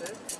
That's it.